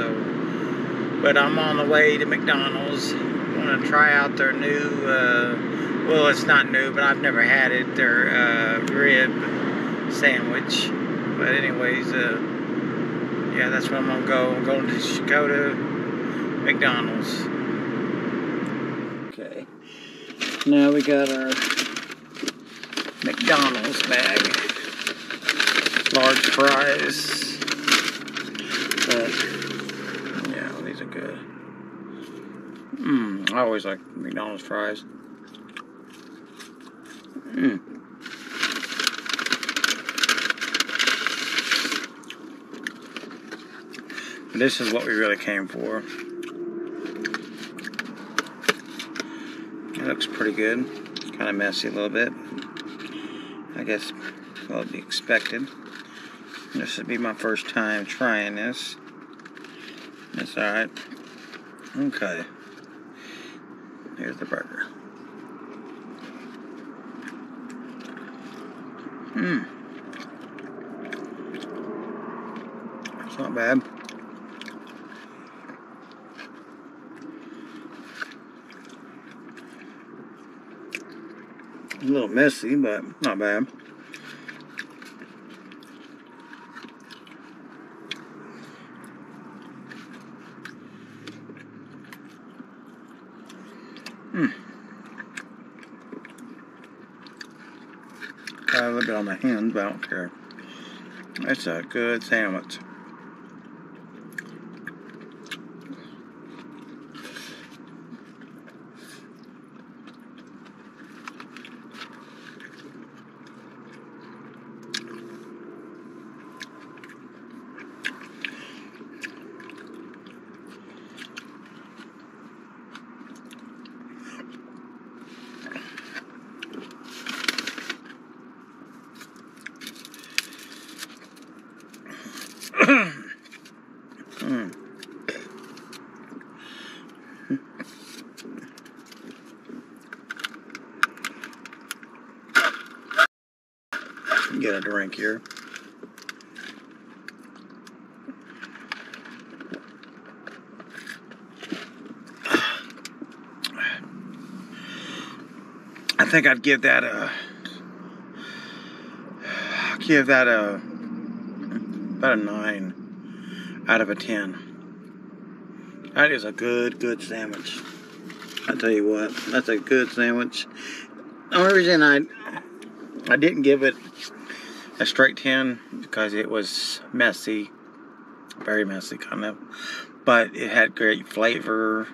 So, but I'm on the way to McDonald's. Want to try out their new. Uh, well, it's not new, but I've never had it. Their uh, rib sandwich. But anyways, uh, yeah, that's where I'm gonna go. I'm going to Shakota McDonald's. Okay. Now we got our McDonald's bag. Large fries. But yeah, these are good. Mmm, I always like McDonald's fries. Mmm. This is what we really came for. It looks pretty good. Kind of messy a little bit. I guess well be expected. This would be my first time trying this. That's alright. Okay. Here's the burger. Mmm. It's not bad. A little messy, but not bad. Hmm. Got a little bit on my hands, but I don't care. It's a good sandwich. Get a drink here. I think I'd give that a give that a about a nine out of a ten. That is a good, good sandwich. I tell you what, that's a good sandwich. The only reason I I didn't give it a straight ten because it was messy, very messy kind of, but it had great flavor,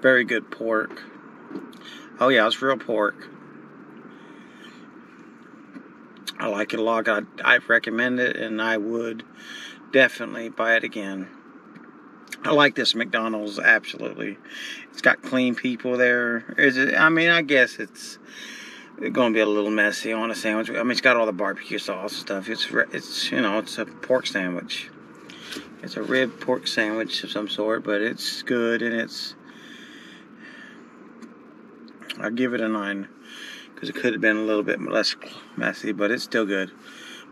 very good pork. Oh yeah, it's real pork. I like it a lot. I, I recommend it, and I would definitely buy it again. I like this McDonald's absolutely. It's got clean people there. Is it? I mean, I guess it's going to be a little messy on a sandwich. I mean, it's got all the barbecue sauce stuff. It's it's you know it's a pork sandwich. It's a rib pork sandwich of some sort, but it's good and it's. I give it a nine because it could have been a little bit less messy, but it's still good.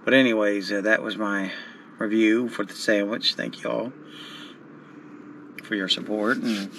But anyways, uh, that was my review for the sandwich. Thank you all for your support and